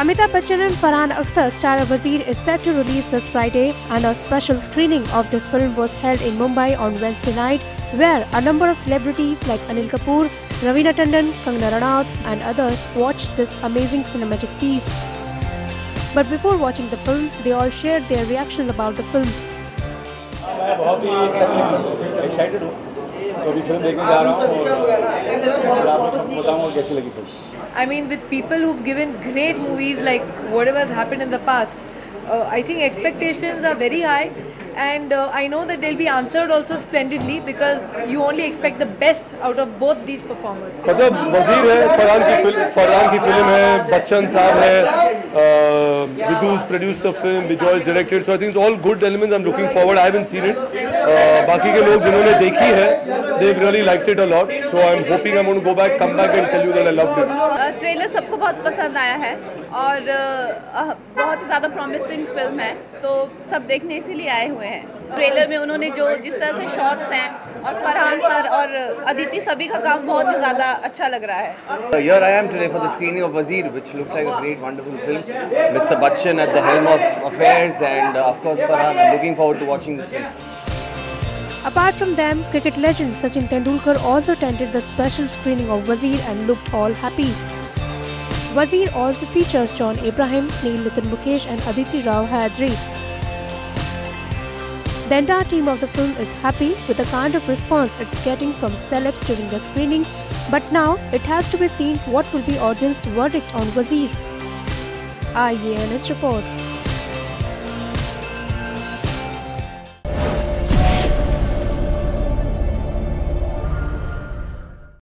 Amitabh Bachchan and Farhan Akhtar star Wazir is set to release this Friday and a special screening of this film was held in Mumbai on Wednesday night where a number of celebrities like Anil Kapoor, Raveena Tandon, Kangana Ranaut and others watched this amazing cinematic piece. But before watching the film, they all shared their reaction about the film. I am ही excited हूँ I mean, with people who've given great movies like whatever has happened in the past, uh, I think expectations are very high. And uh, I know that they'll be answered also splendidly because you only expect the best out of both these performers. मतलब वजीर है फरहान की film Farhan की film है बच्चन साहब है uh, Vidhu's produced the film, Bijoy's directed. So I think it's all good elements. I'm looking forward. I haven't seen it. Uh, बाकी के लोग जिन्होंने देखी है, they've really liked it a lot. So I'm hoping I'm going to go back, come back and tell you that I loved it. Trailer सबको बहुत पसंद आया है और बहुत ज़्यादा promising film है तो सब देखने इसीलिए आए हुए हैं ट्रेलर में उन्होंने जो जिस तरह से शॉट्स हैं और फरहान सर और अदिति सभी का काम बहुत ही ज़्यादा अच्छा लग रहा है Uh, Here I am today for the screening of Wazir, which looks like a great, wonderful film. Mr. Bachchan at the helm of affairs, and uh, of course Farhan. I'm looking forward to watching this film. Apart from them, cricket legend Sachin Tendulkar also attended the special screening of Wazir and looked all happy. Wazir also features John Abraham, Neil Nitin Mukesh and Aditi Rao Hayadri. The entire team of the film is happy with the kind of response it's getting from celebs during the screenings, but now it has to be seen what will be audience verdict on Wazir. IANS report.